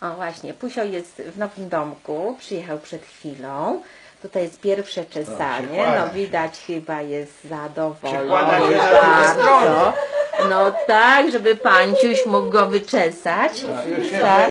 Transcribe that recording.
O właśnie, Pusio jest w nowym domku, przyjechał przed chwilą. Tutaj jest pierwsze czesanie, no widać chyba jest zadowolony bardzo. Tak, no. no tak, żeby panciuś mógł go wyczesać. Tak.